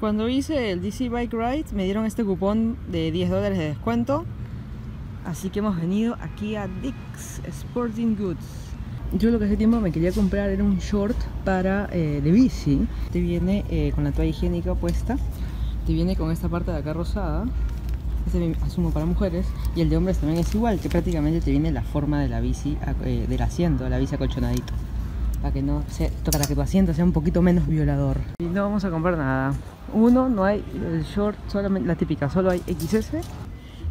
Cuando hice el DC Bike Ride me dieron este cupón de 10 dólares de descuento. Así que hemos venido aquí a Dick's Sporting Goods. Yo lo que hace tiempo me quería comprar era un short para eh, de bici. Te viene eh, con la toalla higiénica puesta. Te viene con esta parte de acá rosada. Este asumo para mujeres. Y el de hombres también es igual, que prácticamente te viene la forma de la bici, eh, del asiento, la bici acolchonadito para que no se, para que tu asiento sea un poquito menos violador. Y no vamos a comprar nada. Uno, no hay el short, solamente la típica, solo hay XS.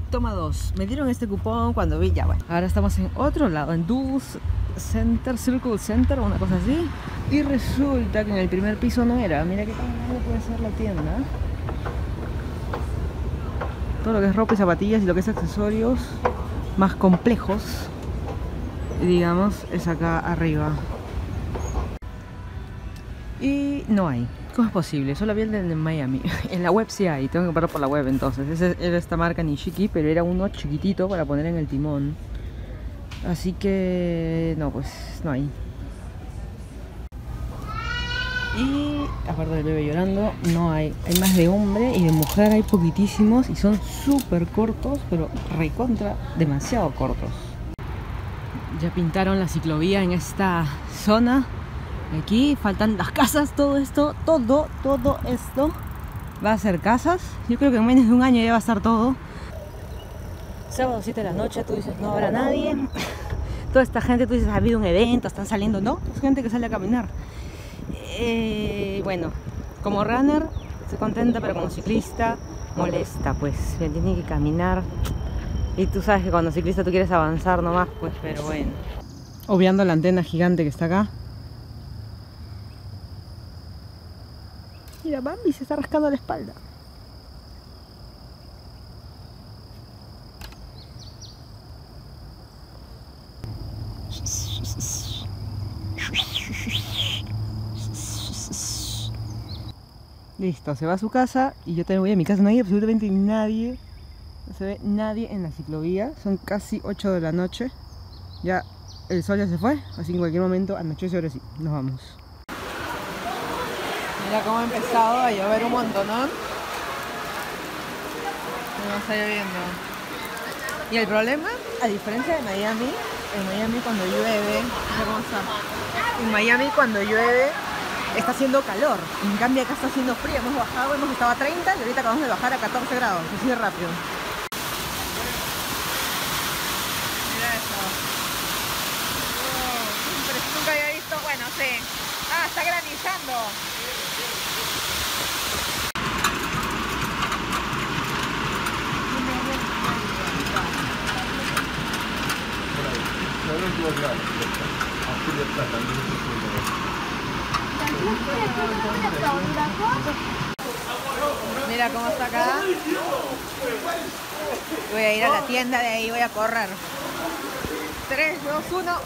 Toma dos. Me dieron este cupón cuando vi, ya bueno. Ahora estamos en otro lado, en Dulce Center, Circle Center, una cosa así. Y resulta que en el primer piso no era. Mira qué tan grande puede ser la tienda. Todo lo que es ropa y zapatillas y lo que es accesorios más complejos, digamos, es acá arriba. Y no hay. ¿Cómo es posible? Solo el de Miami. En la web sí hay, tengo que comprar por la web entonces. Ese era esta marca Nishiki, pero era uno chiquitito para poner en el timón. Así que no, pues no hay. Y aparte del bebé llorando, no hay. Hay más de hombre y de mujer hay poquitísimos y son súper cortos, pero recontra demasiado cortos. Ya pintaron la ciclovía en esta zona Aquí faltan las casas, todo esto, todo, todo esto va a ser casas. Yo creo que en menos de un año ya va a estar todo. Sábado 7 de la noche, tú dices, no habrá nadie. Toda esta gente, tú dices, ha habido un evento, están saliendo, no, es gente que sale a caminar. Eh, bueno, como runner se contenta, pero como ciclista molesta, pues, tiene que caminar. Y tú sabes que cuando ciclista tú quieres avanzar nomás, pues, pero bueno. Obviando la antena gigante que está acá, Bambi se está rascando la espalda. Listo, se va a su casa y yo también voy a mi casa. No hay absolutamente nadie. No se ve nadie en la ciclovía. Son casi 8 de la noche. Ya el sol ya se fue, así que en cualquier momento anochece ahora sí. Nos vamos. Mira cómo ha empezado a llover un montón, ¿no? No está lloviendo. Y el problema, a diferencia de Miami, en Miami cuando llueve. En Miami cuando llueve está haciendo calor. En cambio acá está haciendo frío. Hemos bajado, hemos estado a 30 y ahorita acabamos de bajar a 14 grados. Así de rápido. Mira esto. Oh, nunca había visto, bueno, sí. Ah, está granizando. Mira cómo está acá. Voy a ir a la tienda de ahí, voy a correr. 3, 2, 1.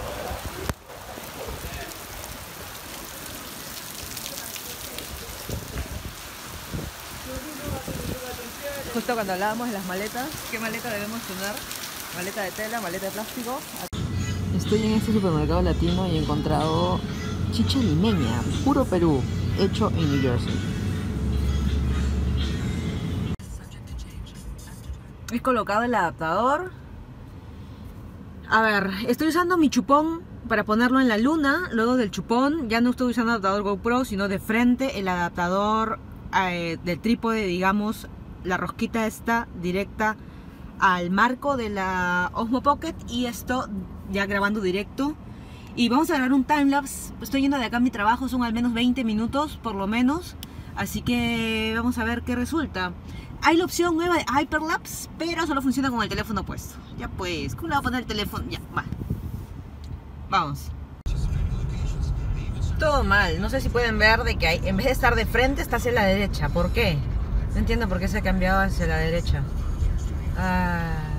Justo cuando hablábamos de las maletas, ¿qué maleta debemos tener? Maleta de tela, maleta de plástico. Estoy en este supermercado latino y he encontrado chicha limeña, puro Perú, hecho en New Jersey. He colocado el adaptador. A ver, estoy usando mi chupón para ponerlo en la luna. Luego del chupón ya no estoy usando adaptador GoPro, sino de frente el adaptador eh, del trípode, digamos, la rosquita está directa al marco de la Osmo Pocket y esto ya grabando directo. Y vamos a grabar un timelapse. Estoy yendo de acá a mi trabajo, son al menos 20 minutos por lo menos. Así que vamos a ver qué resulta. Hay la opción nueva de Hyperlapse, pero solo funciona con el teléfono puesto. Ya pues, ¿cómo le voy a poner el teléfono? Ya, va. Vamos. Todo mal. No sé si pueden ver de que hay, en vez de estar de frente, está hacia la derecha. ¿Por qué? No entiendo por qué se ha cambiado hacia la derecha. Ah.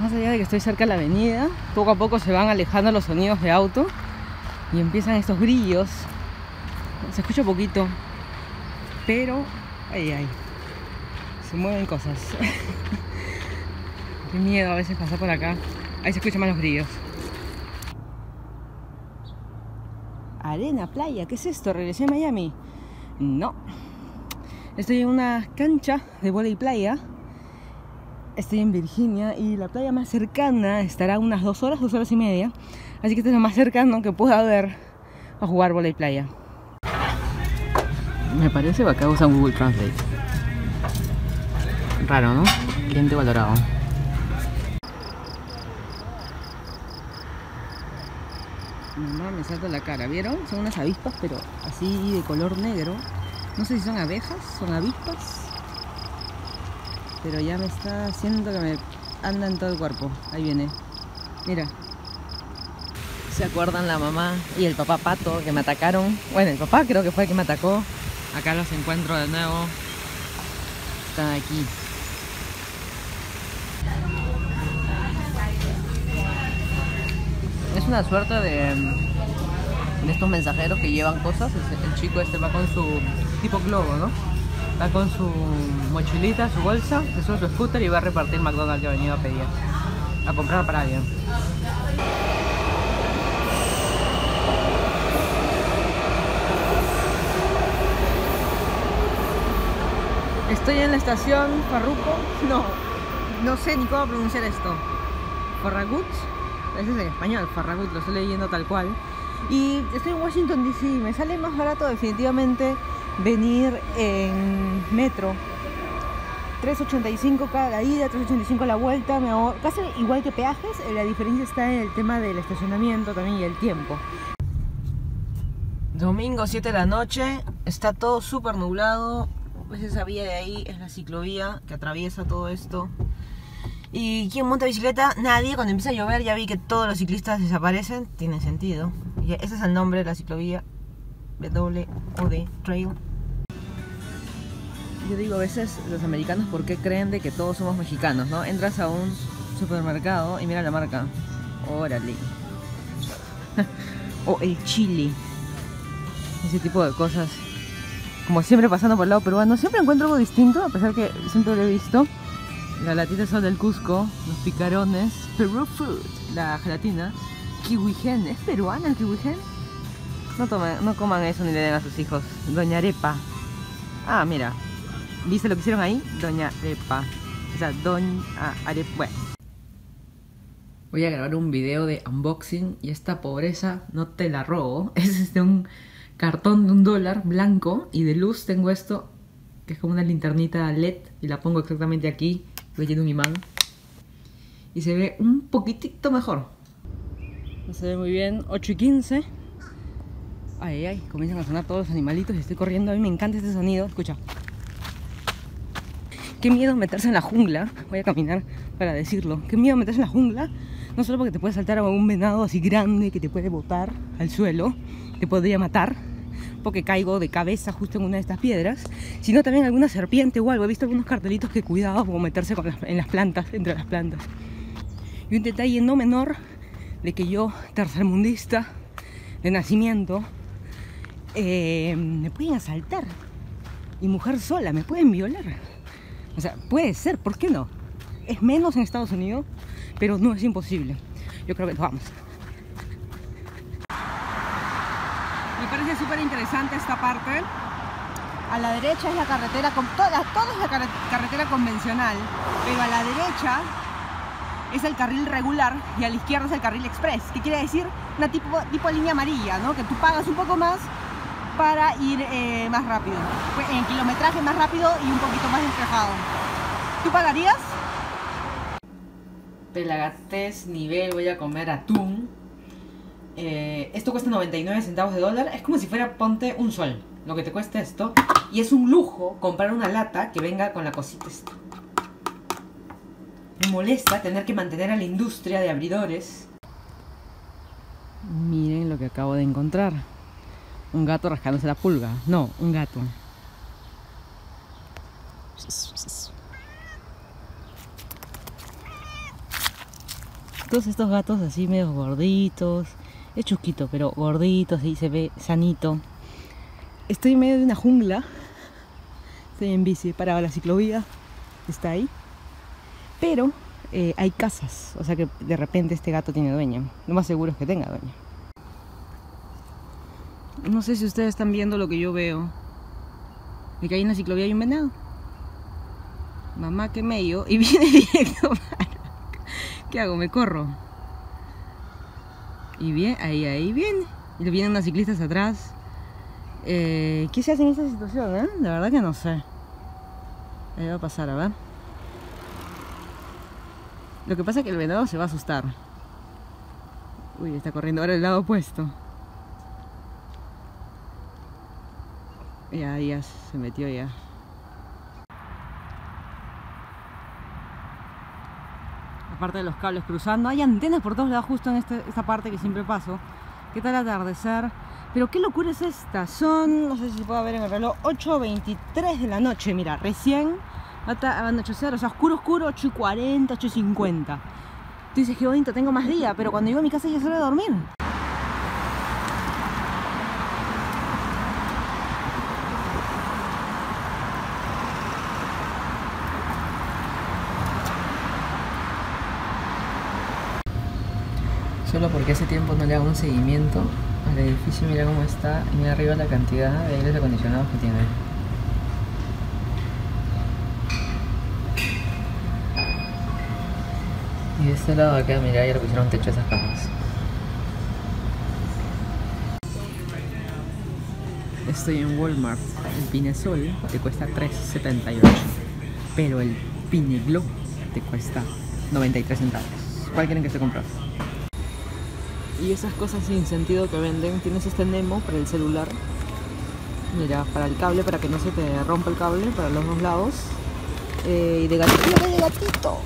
Más allá de que estoy cerca de la avenida, poco a poco se van alejando los sonidos de auto y empiezan estos grillos. Se escucha poquito, pero ay ay, se mueven cosas. Qué miedo a veces pasar por acá. Ahí se escuchan más los grillos. Arena, playa, ¿qué es esto? ¿Regresé a Miami? No. Estoy en una cancha de volei playa. Estoy en Virginia y la playa más cercana estará unas dos horas, dos horas y media. Así que esto es lo más cercano que pueda haber a jugar volei playa. Me parece que acá usan Google Translate. Raro, ¿no? Cliente valorado. Mamá me salta la cara, ¿vieron? Son unas avispas, pero así de color negro. No sé si son abejas, son avispas. Pero ya me está haciendo que me anda en todo el cuerpo. Ahí viene. Mira. ¿Se acuerdan la mamá y el papá pato que me atacaron? Bueno, el papá creo que fue el que me atacó. Acá los encuentro de nuevo. Están aquí. Es una suerte de, de estos mensajeros que llevan cosas. El chico este va con su tipo globo, ¿no? Va con su mochilita, su bolsa, se sube su scooter y va a repartir McDonald's que ha venido a pedir. A comprar para alguien. Estoy en la estación Farruco. No, no sé ni cómo pronunciar esto. Farragut. Ese es en español, Farragut, lo estoy leyendo tal cual. Y estoy en Washington DC. Me sale más barato definitivamente venir en metro. 3.85 cada ida, 3.85 la vuelta, me hago casi igual que peajes, eh, la diferencia está en el tema del estacionamiento también y el tiempo. Domingo 7 de la noche, está todo súper nublado, pues esa vía de ahí es la ciclovía que atraviesa todo esto. ¿Y quién monta bicicleta? Nadie, cuando empieza a llover ya vi que todos los ciclistas desaparecen, tiene sentido. Y ese es el nombre de la ciclovía, WOD Trail yo digo a veces los americanos por qué creen de que todos somos mexicanos, ¿no? Entras a un supermercado y mira la marca. Órale. o el chili. Ese tipo de cosas. Como siempre pasando por el lado peruano. Siempre encuentro algo distinto, a pesar que siempre lo he visto. La latita sol del Cusco, los picarones, Peru Food, la gelatina, kiwigen. ¿Es peruana el kiwigen? No, tomen, no coman eso ni le den a sus hijos. Doña Arepa. Ah, mira, ¿Viste lo que hicieron ahí? Doña Arepa. O sea, Doña Arepa. Bueno. Voy a grabar un video de unboxing y esta pobreza no te la robo. Es este un cartón de un dólar blanco y de luz tengo esto que es como una linternita LED y la pongo exactamente aquí. Voy lleno un imán. Y se ve un poquitito mejor. No se ve muy bien. 8 y 15. Ay, ay, comienzan a sonar todos los animalitos y estoy corriendo. A mí me encanta este sonido. Escucha. Qué miedo meterse en la jungla. Voy a caminar para decirlo. Qué miedo meterse en la jungla. No solo porque te puede saltar a un venado así grande que te puede botar al suelo, te podría matar porque caigo de cabeza justo en una de estas piedras, sino también alguna serpiente o algo. He visto algunos cartelitos que cuidado como meterse en las plantas, entre las plantas. Y un detalle no menor de que yo, tercermundista de nacimiento, eh, me pueden asaltar. Y mujer sola, me pueden violar. O sea, puede ser, ¿por qué no? Es menos en Estados Unidos, pero no es imposible. Yo creo que vamos. Me parece súper interesante esta parte. A la derecha es la carretera, con toda, toda es la carretera convencional, pero a la derecha es el carril regular y a la izquierda es el carril express, que quiere decir una tipo, tipo línea amarilla, ¿no? Que tú pagas un poco más para ir eh, más rápido. En kilometraje más rápido y un poquito más despejado. ¿Tú pagarías? Pelagates nivel, voy a comer atún. Eh, esto cuesta 99 centavos de dólar. Es como si fuera, ponte un sol, lo que te cuesta esto. Y es un lujo comprar una lata que venga con la cosita esta. Me molesta tener que mantener a la industria de abridores. Miren lo que acabo de encontrar. Un gato rascándose la pulga. No, un gato. Todos estos gatos así medio gorditos. Es chusquito, pero gorditos y se ve sanito. Estoy en medio de una jungla. Estoy en bici para la ciclovía. Está ahí. Pero eh, hay casas. O sea que de repente este gato tiene dueño. Lo más seguro es que tenga dueño. No sé si ustedes están viendo lo que yo veo. De que hay una ciclovía y un venado. Mamá que medio y viene directo para ¿Qué hago? Me corro. Y bien, ahí, ahí viene. Y le vienen unas ciclistas atrás. Eh, ¿Qué se hace en esta situación, eh? La verdad que no sé. Ahí va a pasar, a ver. Lo que pasa es que el venado se va a asustar. Uy, está corriendo ahora el lado opuesto. Ya, ya, se metió ya. Aparte de los cables cruzando, hay antenas por todos lados justo en este, esta parte que siempre paso. ¿Qué tal atardecer? Pero qué locura es esta. Son, no sé si se puede ver en el reloj, 8.23 de la noche. Mira, recién va a anochecer, o sea, oscuro, oscuro, 8.40, 8.50. Tú dices, qué bonito, tengo más día, pero cuando llego a mi casa ya hora de dormir. Porque hace tiempo no le hago un seguimiento al edificio, mira cómo está, y mira arriba la cantidad de aires acondicionados que tiene. Y de este lado acá, mira, ya le pusieron techo a esas camas. Estoy en Walmart. El Pinesol te cuesta $3.78. Pero el Pineglo te cuesta 93 centavos. ¿Cuál quieren que se compre? Y esas cosas sin sentido que venden. Tienes este Nemo para el celular. Mira, para el cable, para que no se te rompa el cable, para los dos lados. Eh, y de gatito, de gatito.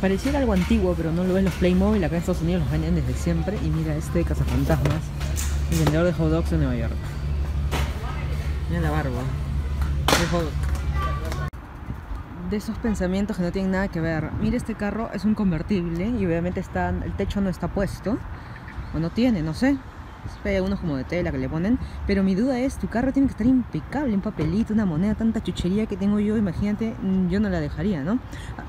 Pareciera algo antiguo, pero no lo ves los Playmobil. Acá en Estados Unidos los venden desde siempre. Y mira este cazafantasmas, el vendedor de hot dogs de Nueva York. Mira la barba. De hot de esos pensamientos que no tienen nada que ver. Mira, este carro es un convertible y obviamente está, el techo no está puesto. O no tiene, no sé. Hay unos como de tela que le ponen. Pero mi duda es, tu carro tiene que estar impecable, un papelito, una moneda, tanta chuchería que tengo yo. Imagínate, yo no la dejaría, ¿no?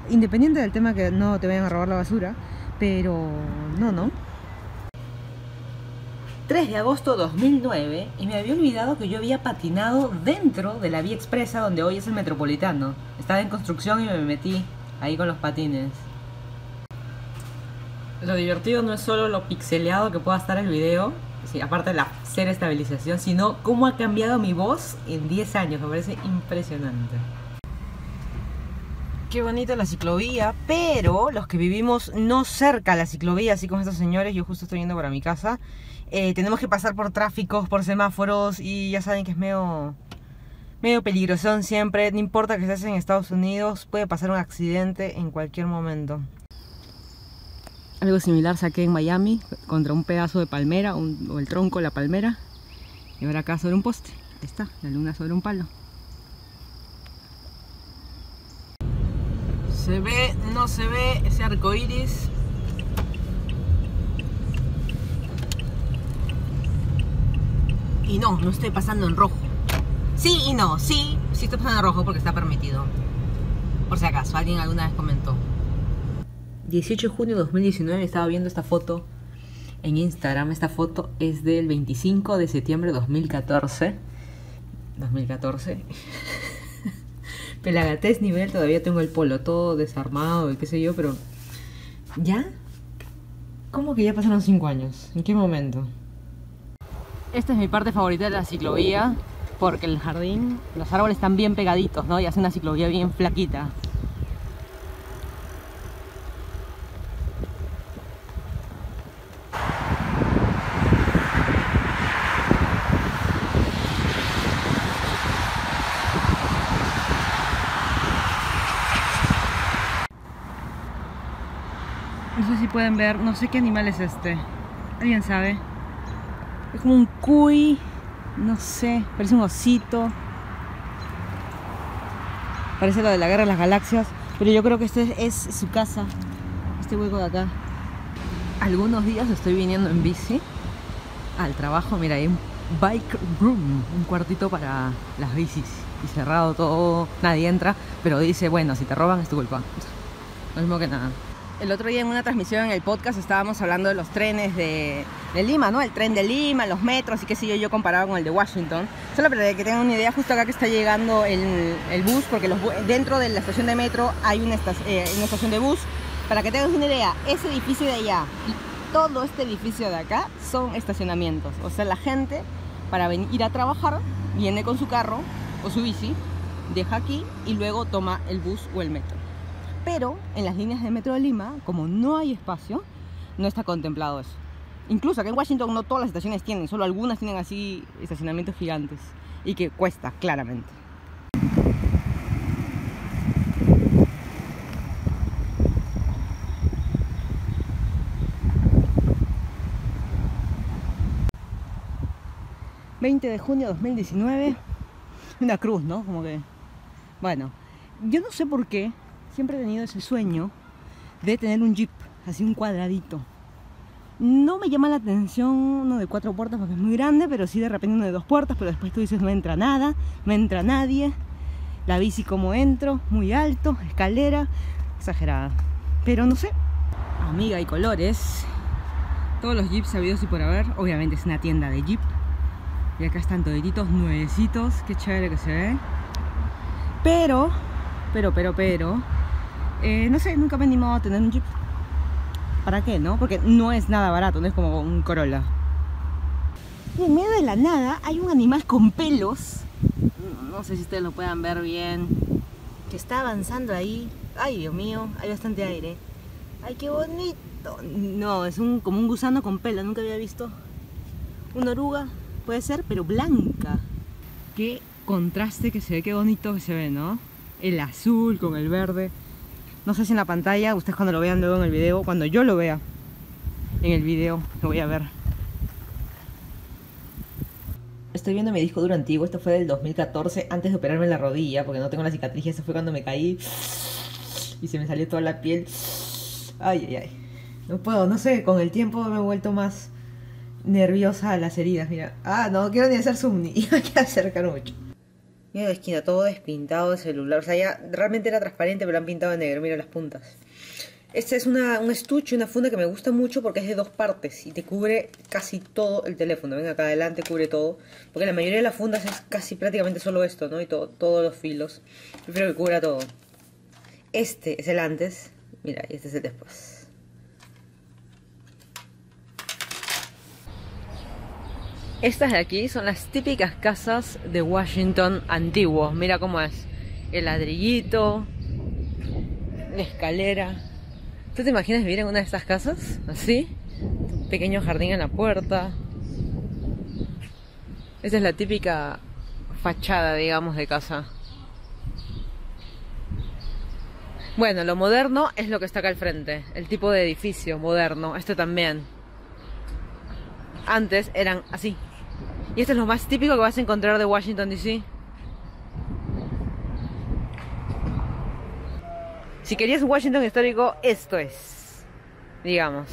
Independiente del tema que no te vayan a robar la basura. Pero no, ¿no? 3 de agosto 2009 y me había olvidado que yo había patinado dentro de la vía expresa donde hoy es el metropolitano. Estaba en construcción y me metí ahí con los patines. Lo divertido no es solo lo pixeleado que pueda estar el video, aparte de la cero estabilización, sino cómo ha cambiado mi voz en 10 años. Me parece impresionante. Qué bonita la ciclovía, pero los que vivimos no cerca a la ciclovía, así como estos señores, yo justo estoy yendo para mi casa, eh, tenemos que pasar por tráficos, por semáforos y ya saben que es medio, medio peligroso siempre. No importa que estés en Estados Unidos, puede pasar un accidente en cualquier momento. Algo similar saqué en Miami contra un pedazo de palmera o el tronco de la palmera. Y ahora acá sobre un poste. Ahí está, la luna sobre un palo. Se ve, no se ve ese arco iris. Y no, no estoy pasando en rojo. Sí y no, sí, sí estoy pasando en rojo porque está permitido. Por si acaso, alguien alguna vez comentó. 18 de junio de 2019 estaba viendo esta foto en Instagram. Esta foto es del 25 de septiembre de 2014. 2014. Pelagatés nivel, todavía tengo el polo todo desarmado y qué sé yo, pero... ¿Ya? ¿Cómo que ya pasaron 5 años? ¿En qué momento? Esta es mi parte favorita de la ciclovía porque el jardín, los árboles están bien pegaditos, ¿no? Y hace una ciclovía bien flaquita. No sé si pueden ver, no sé qué animal es este. ¿Alguien sabe? Es como un cuy, no sé, parece un osito. Parece lo de la guerra de las galaxias. Pero yo creo que este es su casa, este hueco de acá. Algunos días estoy viniendo en bici al trabajo, mira, hay un bike room, un cuartito para las bicis y cerrado todo, nadie entra, pero dice, bueno, si te roban es tu culpa. Lo mismo que nada. El otro día en una transmisión en el podcast estábamos hablando de los trenes de, Lima, ¿no? El tren de Lima, los metros y qué sé yo, yo comparado con el de Washington. Solo para que tengan una idea, justo acá que está llegando el, bus, porque dentro de la estación de metro hay una, eh, estación de bus. Para que tengan una idea, ese edificio de allá y todo este edificio de acá son estacionamientos. O sea, la gente para venir, ir a trabajar viene con su carro o su bici, deja aquí y luego toma el bus o el metro. Pero en las líneas de metro de Lima, como no hay espacio, no está contemplado eso. Incluso acá en Washington no todas las estaciones tienen, solo algunas tienen así estacionamientos gigantes y que cuesta claramente. ...20 de junio de 2019... ...una cruz, ¿no? Como que... Bueno... ...yo no sé por qué siempre he tenido ese sueño de tener un jeep, así un cuadradito. No me llama la atención uno de cuatro puertas porque es muy grande, pero sí de repente uno de dos puertas, pero después tú dices no entra nada, no entra nadie. La bici como entro, muy alto, escalera, exagerada. Pero no sé, amiga y colores. Todos los jeeps sabidos y por haber, obviamente es una tienda de jeep. Y acá están todititos nuevecitos, qué chévere que se ve. Pero, pero, pero, pero, eh, no sé, nunca me he animado a tener un Jeep. ¿Para qué, no? Porque no es nada barato, no es como un Corolla. En medio de la nada hay un animal con pelos. No sé si ustedes lo puedan ver bien. Que está avanzando ahí. Ay, Dios mío, hay bastante aire. Ay, qué bonito. No, es un, como un gusano con pelo, nunca había visto. Una oruga, puede ser, pero blanca. Qué contraste que se ve, qué bonito que se ve, ¿no? El azul con el verde. No sé si en la pantalla, ustedes cuando lo vean luego en el video, cuando yo lo vea en el video, lo voy a ver. Estoy viendo mi disco duro antiguo, esto fue del 2014, antes de operarme la rodilla, porque no tengo la cicatriz, eso fue cuando me caí y se me salió toda la piel. Ay, ay, ay. No puedo, no sé, con el tiempo me he vuelto más nerviosa a las heridas, mira. Ah, no quiero ni hacer zoom, ni hay que acercar mucho. Mira la esquina, todo despintado de celular. O sea, ya realmente era transparente, pero lo han pintado de negro. Mira las puntas. Este es una, un estuche, una funda que me gusta mucho porque es de dos partes y te cubre casi todo el teléfono. Ven acá adelante, cubre todo. Porque la mayoría de las fundas es casi prácticamente solo esto, ¿no? Y todo, todos los filos. Prefiero que cubra todo. Este es el antes. Mira, y este es el después. Estas de aquí son las típicas casas de Washington antiguo. Mira cómo es. El ladrillito, la escalera. ¿Tú te imaginas vivir en una de estas casas? Así. Un pequeño jardín en la puerta. Esta es la típica fachada, digamos, de casa. Bueno, lo moderno es lo que está acá al frente. El tipo de edificio moderno. Esto también. Antes eran así, y esto es lo más típico que vas a encontrar de Washington DC. Si querías Washington histórico, esto es. Digamos.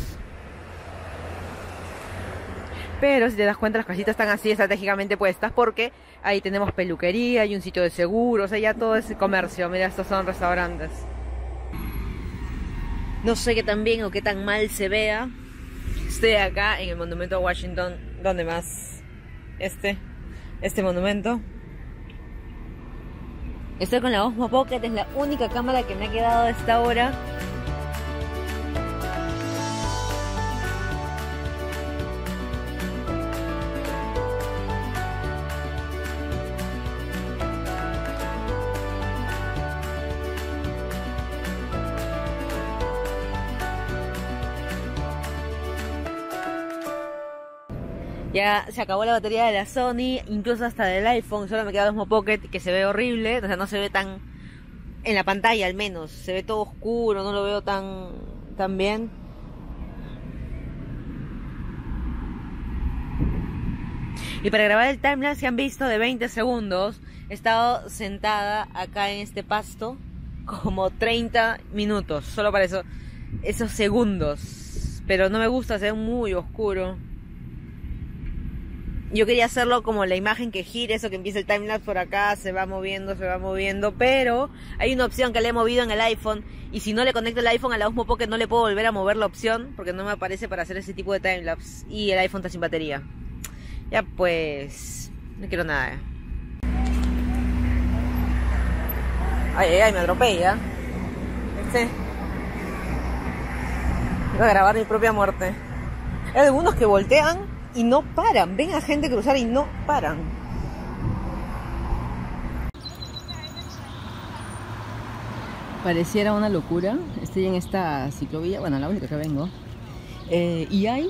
Pero si te das cuenta, las casitas están así estratégicamente puestas porque ahí tenemos peluquería y un sitio de seguros, o sea, ya todo es comercio. Mira, estos son restaurantes. No sé qué tan bien o qué tan mal se vea. Estoy acá en el monumento a Washington, donde más este, este monumento. Estoy con la Osmo Pocket, es la única cámara que me ha quedado a esta hora. Ya se acabó la batería de la Sony, incluso hasta del iPhone, solo me queda Osmo Pocket que se ve horrible, o sea, no se ve tan en la pantalla al menos, se ve todo oscuro, no lo veo tan tan bien. Y para grabar el timelapse que han visto de 20 segundos, he estado sentada acá en este pasto como 30 minutos, solo para eso, esos segundos. Pero no me gusta, se ve muy oscuro. Yo quería hacerlo como la imagen que gire, eso que empieza el timelapse por acá, se va moviendo, se va moviendo, pero hay una opción que le he movido en el iPhone y si no le conecto el iPhone a la Osmo Pocket no le puedo volver a mover la opción porque no me aparece para hacer ese tipo de timelapse y el iPhone está sin batería. Ya pues, no quiero nada. Eh. Ay, ay, ay, me atropella. Este. Voy a grabar mi propia muerte. Hay algunos que voltean y no paran. Ven a gente cruzar y no paran. Pareciera una locura. Estoy en esta ciclovía, bueno, la única que vengo. Eh, y hay,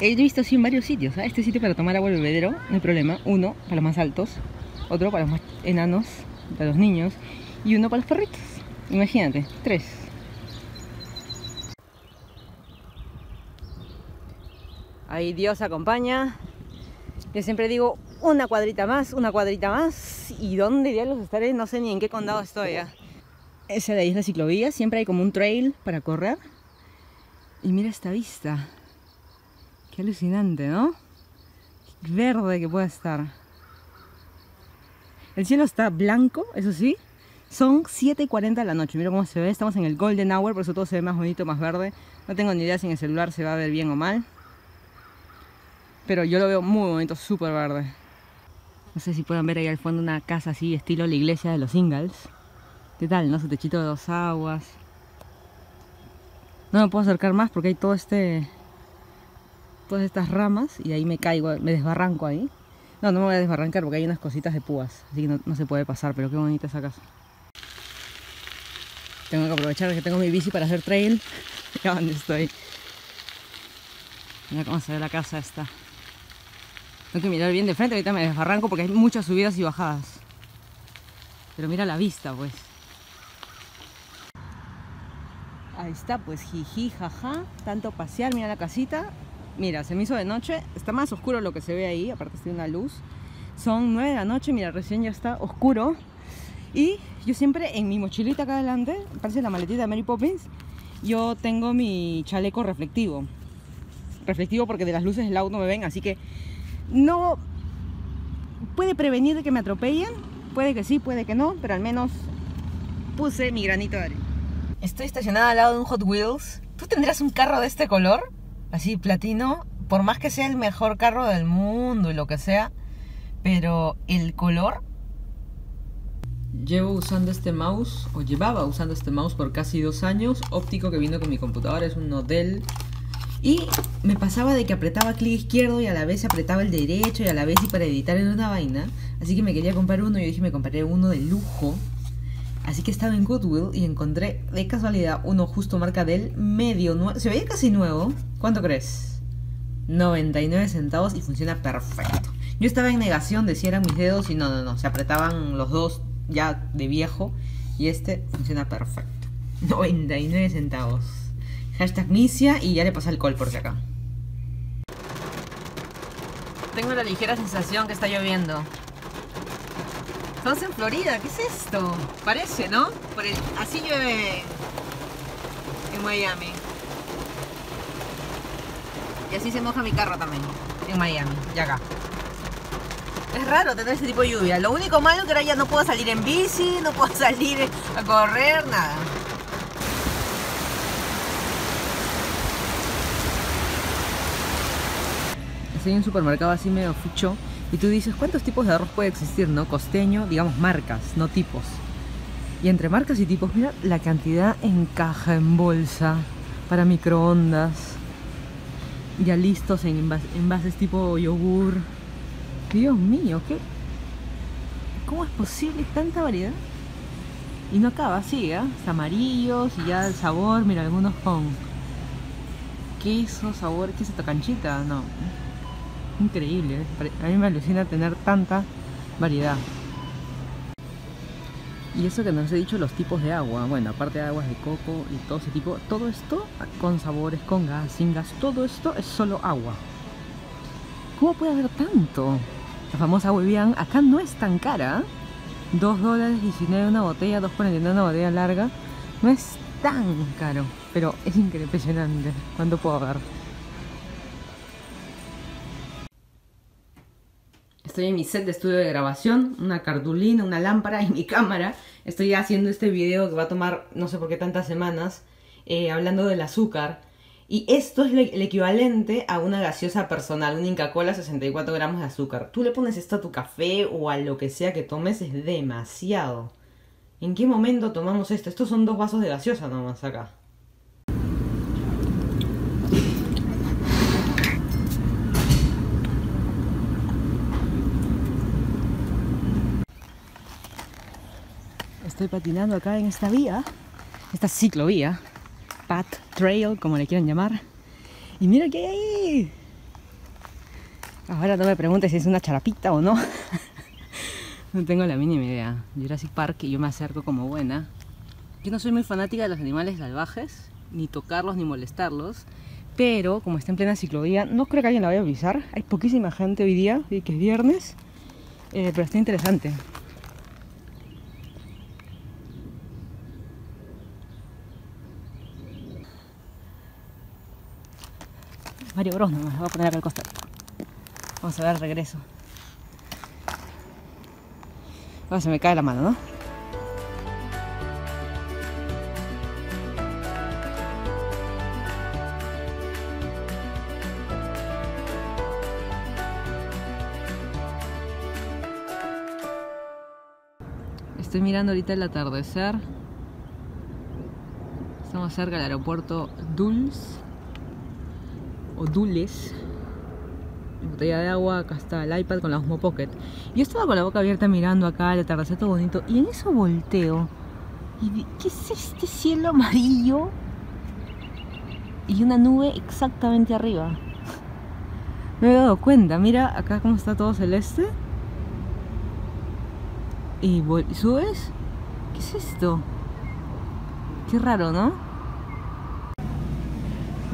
he visto así en varios sitios. ¿ah? Este sitio para tomar agua bebedero, no hay problema. Uno para los más altos, otro para los más enanos, para los niños y uno para los perritos. Imagínate, tres. Ahí Dios acompaña. Yo siempre digo una cuadrita más, una cuadrita más. ¿Y dónde los estaré? No sé ni en qué condado estoy ya. Esa de ahí es la ciclovía. Siempre hay como un trail para correr. Y mira esta vista. Qué alucinante, ¿no? verde que puede estar. El cielo está blanco, eso sí, son 7 y 40 de la noche, mira cómo se ve, estamos en el Golden Hour, por eso todo se ve más bonito, más verde. No tengo ni idea si en el celular se va a ver bien o mal. Pero yo lo veo muy bonito, súper verde. No sé si pueden ver ahí al fondo una casa así, estilo la iglesia de los Ingalls. ¿Qué tal, no? Su techito de dos aguas. No me puedo acercar más porque hay todo este... Todas estas ramas y ahí me caigo, me desbarranco ahí. No, no me voy a desbarrancar porque hay unas cositas de púas, así que no, no se puede pasar, pero qué bonita esa casa. Tengo que aprovechar que tengo mi bici para hacer trail. Dónde estoy. Mira cómo se ve la casa esta. Tengo que mirar bien de frente, ahorita me desbarranco porque hay muchas subidas y bajadas. Pero mira la vista, pues. Ahí está, pues jiji, jaja. Tanto pasear, mira la casita. Mira, se me hizo de noche. Está más oscuro lo que se ve ahí, aparte estoy una luz. Son 9 de la noche, mira, recién ya está oscuro. Y yo siempre en mi mochilita acá adelante, parece la maletita de Mary Poppins, yo tengo mi chaleco reflectivo. Reflectivo porque de las luces del auto me ven, así que no puede prevenir de que me atropellen. Puede que sí, puede que no, pero al menos puse mi granito de arena. Estoy estacionada al lado de un Hot Wheels. ¿Tú tendrás un carro de este color? Así platino. Por más que sea el mejor carro del mundo y lo que sea, pero el color Llevo usando este mouse, o llevaba usando este mouse por casi dos años, óptico que vino con mi computadora, es un Dell. Y me pasaba de que apretaba clic izquierdo y a la vez apretaba el derecho y a la vez y para editar en una vaina. Así que me quería comprar uno y yo dije me compraré uno de lujo. Así que estaba en Goodwill y encontré de casualidad uno justo marca Dell, medio nuevo. Se veía casi nuevo. ¿Cuánto crees? 99 centavos y funciona perfecto. Yo estaba en negación de si eran mis dedos y no, no, no. Se apretaban los dos ya de viejo y este funciona perfecto. 99 centavos. Hashtag Misia y ya le pasa alcohol por acá. Tengo la ligera sensación que está lloviendo. Estamos en Florida, ¿qué es esto? Parece, ¿no? así llueve en Miami. Y así se moja mi carro también, en Miami, y acá. Es raro tener ese tipo de lluvia. Lo único malo es que ahora ya no puedo salir en bici, no puedo salir a correr, nada. Estoy en un supermercado así medio ficho y tú dices, ¿cuántos tipos de arroz puede existir, no? Costeño, digamos marcas, no tipos. Y entre marcas y tipos, mira la cantidad en caja, en bolsa, para microondas, ya listos en envases tipo yogur. Dios mío, ¿qué? ¿Cómo es posible tanta variedad? Y no acaba, sigue, ¿eh? amarillos y ya el sabor, mira, algunos con queso, sabor, ¿qué es esta canchita? No. Increíble, ¿eh? a mí me alucina tener tanta variedad. Y eso que nos he dicho los tipos de agua, bueno, aparte de aguas de coco y todo ese tipo, todo esto con sabores, con gas, sin gas, todo esto es solo agua. ¿Cómo puede haber tanto? La famosa Webian acá no es tan cara. 2 dólares 19 una botella, 2.49 una botella larga. No es tan caro, pero es impresionante. ¿Cuánto puedo ver? Estoy en mi set de estudio de grabación, una cartulina, una lámpara y mi cámara. Estoy haciendo este video que va a tomar no sé por qué tantas semanas, eh, hablando del azúcar. Y esto es el equivalente a una gaseosa personal, una Inca Cola 64 gramos de azúcar. Tú le pones esto a tu café o a lo que sea que tomes, es demasiado. ¿En qué momento tomamos esto? Estos son dos vasos de gaseosa nomás acá. Estoy patinando acá en esta vía, esta ciclovía, Path Trail, como le quieran llamar. Y mira qué hay ahí. Ahora no me preguntes si es una charapita o no. no tengo la mínima idea. Jurassic Park y yo me acerco como buena. Yo no soy muy fanática de los animales salvajes, ni tocarlos ni molestarlos. Pero como está en plena ciclovía, no creo que alguien la vaya a avisar. Hay poquísima gente hoy día, que es viernes. Eh, pero está interesante. Nomás, voy a poner acá al costado. Vamos a ver el regreso. Oh, se me cae la mano, ¿no? Estoy mirando ahorita el atardecer. Estamos cerca del aeropuerto Dulce Dules. Botella de agua, acá está el iPad con la Osmo Pocket. Yo estaba con la boca abierta mirando acá el atardecer todo bonito y en eso volteo. ¿Y qué es este cielo amarillo? Y una nube exactamente arriba. Me he dado cuenta, mira acá cómo está todo celeste. Y subes. ¿Qué es esto? Qué raro, ¿no?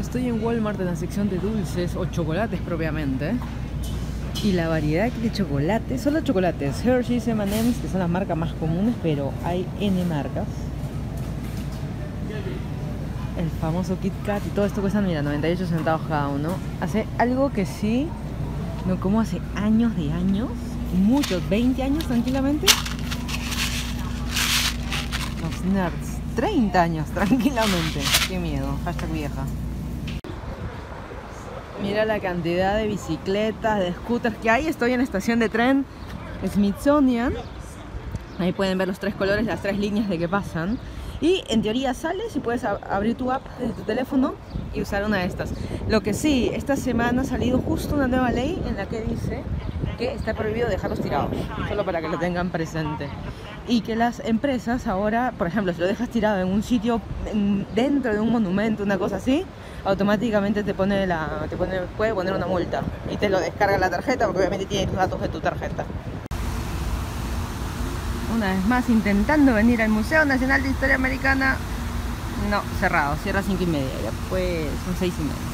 Estoy en Walmart en la sección de dulces o chocolates propiamente. Y la variedad de chocolates, solo chocolates, Hershey's, M&M's, que son las marcas más comunes, pero hay N marcas. El famoso Kit Kat y todo esto cuesta, mira, 98 centavos cada uno. Hace algo que sí, no como hace años de años, muchos, 20 años tranquilamente. Los nerds, 30 años tranquilamente. Qué miedo, hashtag vieja. Mira la cantidad de bicicletas, de scooters que hay. Estoy en la estación de tren Smithsonian. Ahí pueden ver los tres colores, las tres líneas de que pasan. Y en teoría sales y puedes abrir tu app de tu teléfono y usar una de estas. Lo que sí, esta semana ha salido justo una nueva ley en la que dice que está prohibido dejarlos tirados, solo para que lo tengan presente. Y que las empresas ahora, por ejemplo, si lo dejas tirado en un sitio dentro de un monumento, una cosa así, automáticamente te pone la te pone, puede poner una multa y te lo descarga la tarjeta porque obviamente tiene los datos de tu tarjeta. Una vez más intentando venir al Museo Nacional de Historia Americana. No, cerrado, cierra a 5 y media, ya pues son 6 y media.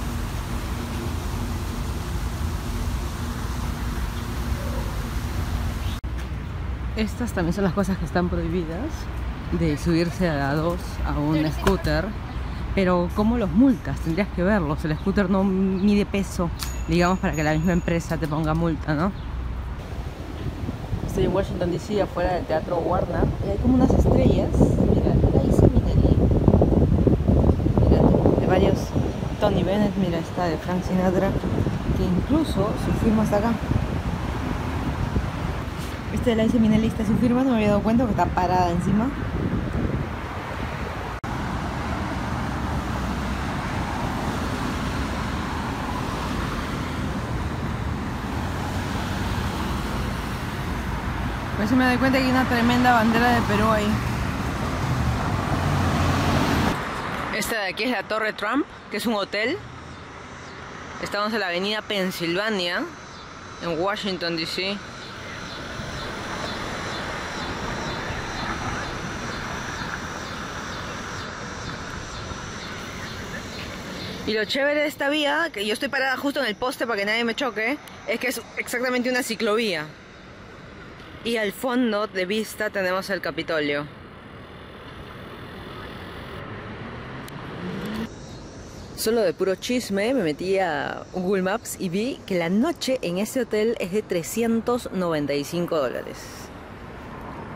Estas también son las cosas que están prohibidas de subirse a 2 a un scooter. Pero ¿cómo los multas? Tendrías que verlos. El scooter no mide peso, digamos, para que la misma empresa te ponga multa, ¿no? Estoy en Washington DC, afuera del Teatro Warner, y hay como unas estrellas. Mira, ahí se Minelli. Mira, de varios. Tony Bennett, mira, esta de Frank Sinatra, que incluso su firma está acá. Este la IC Minelli está su firma, no me había dado cuenta que está parada encima. Por eso me doy cuenta que hay una tremenda bandera de Perú ahí. Esta de aquí es la Torre Trump, que es un hotel. Estamos en la avenida Pensilvania, en Washington, D.C. Y lo chévere de esta vía, que yo estoy parada justo en el poste para que nadie me choque, es que es exactamente una ciclovía. Y al fondo de vista tenemos el Capitolio. Solo de puro chisme me metí a Google Maps y vi que la noche en ese hotel es de 395 dólares.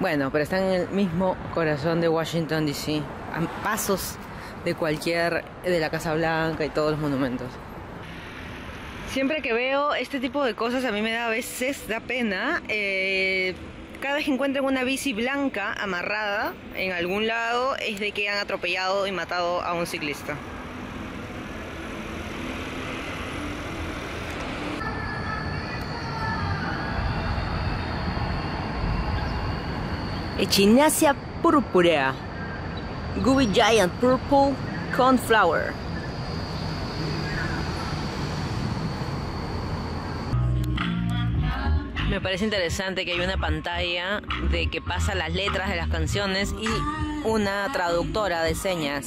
Bueno, pero está en el mismo corazón de Washington DC, a pasos de cualquier, de la Casa Blanca y todos los monumentos. Siempre que veo este tipo de cosas a mí me da a veces, da pena. Eh, cada vez que encuentran una bici blanca amarrada en algún lado es de que han atropellado y matado a un ciclista. Echinacea purpurea. Gooey Giant Purple Cornflower. Me parece interesante que hay una pantalla de que pasa las letras de las canciones y una traductora de señas.